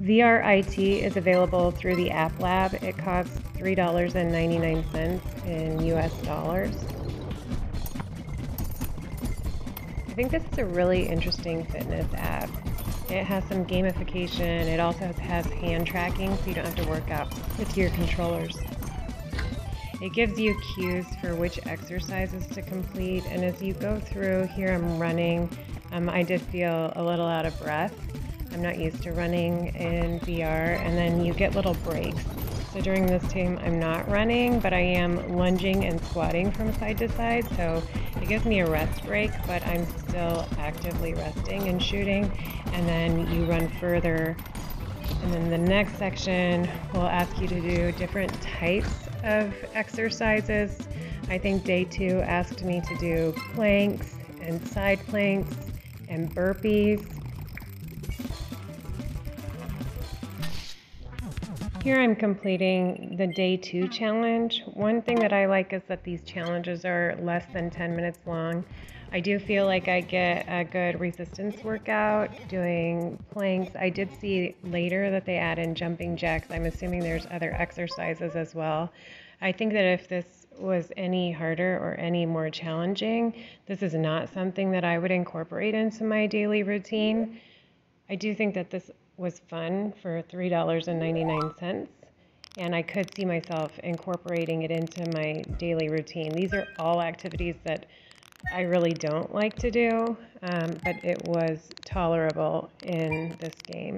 VRIT is available through the App Lab. It costs $3.99 in US dollars. I think this is a really interesting fitness app. It has some gamification. It also has hand tracking so you don't have to work out with your controllers. It gives you cues for which exercises to complete, and as you go through, here I'm running. Um, I did feel a little out of breath. I'm not used to running in VR, and then you get little breaks. So during this time, I'm not running, but I am lunging and squatting from side to side, so it gives me a rest break, but I'm still actively resting and shooting. And then you run further, and then the next section will ask you to do different types of exercises. I think day two asked me to do planks and side planks and burpees. Here I'm completing the day two challenge. One thing that I like is that these challenges are less than 10 minutes long. I do feel like I get a good resistance workout doing planks. I did see later that they add in jumping jacks. I'm assuming there's other exercises as well. I think that if this was any harder or any more challenging, this is not something that I would incorporate into my daily routine. I do think that this was fun for $3.99 and I could see myself incorporating it into my daily routine. These are all activities that I really don't like to do, um, but it was tolerable in this game.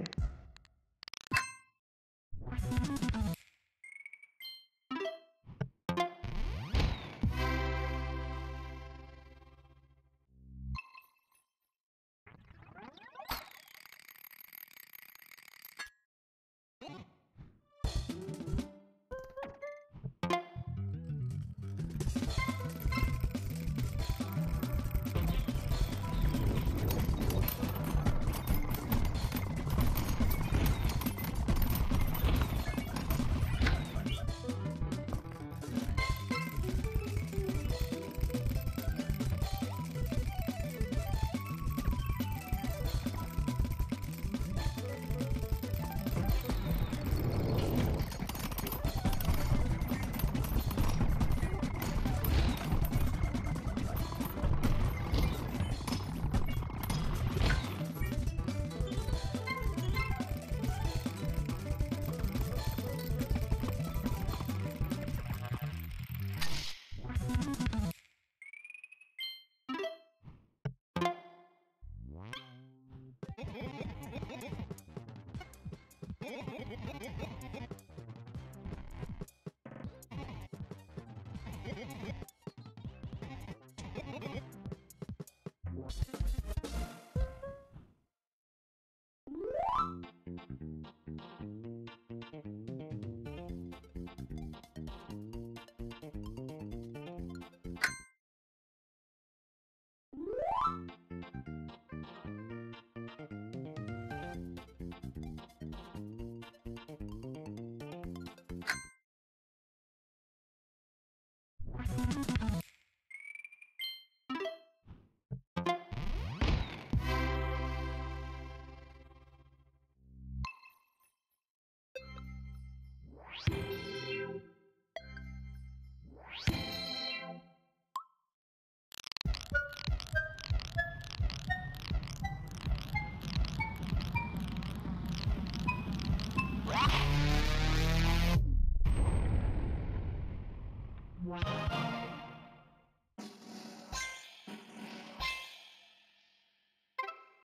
Wow.